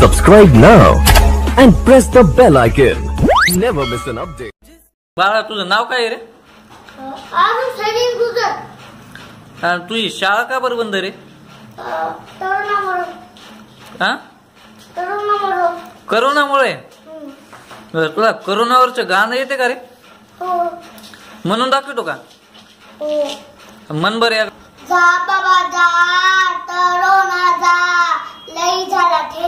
Subscribe now and press the bell icon. Never miss an update. बाळा तुझं नाव काय आहे रे? आणि तुझी शाळा का बरं बंद रे? हा? करोनामुळे. बरं, तुला करोनावरचं गाणं येते का रे? हो. म्हणून दाखवतो का? हो. मन बरं या. जा बाबा जा तरुणा जा लई झाला खेळ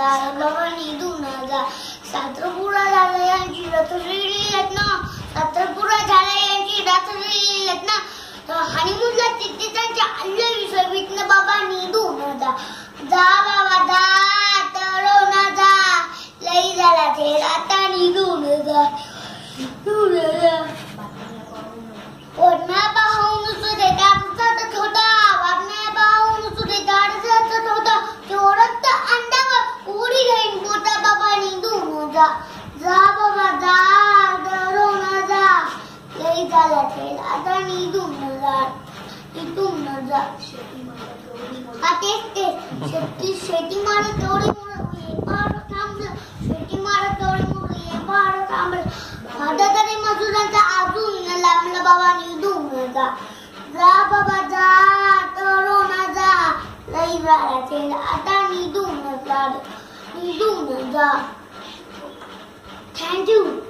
निघून जा बाबा जा सात्रपुरा झालं यांची रथरेडी येत ना. सात्रपुरा झालं यांची रथरेडी येत ना. हनीमूनला तिथे त्यांच्या अल्ल विसर्वितन बाबा निघून जा जा बाबा जा तरुणा जा लई झाला खेळ आता निघून जा निघून जा वरना पाहून सुदे दामचा होता वरना पाहून सुदे दाडचा होता तेवढंच अंडावर उडी घेईन पोटा बाबा निघून जा जा बाबा जा तरुणा जा लई झाला खेळ आता निघून जा. निघून जा. हा तेच ते. शेती शेती मारत तेवढी मार थांबलं. शेती मारत तेवढी मोठी मार थांबलं. आता तरी मजुरांचा अजून लांबला बाबा निघून जा. जा बाबा जा तरुणा जा लई झाला खेळ आता निघून जा. निघून जा. Thank you.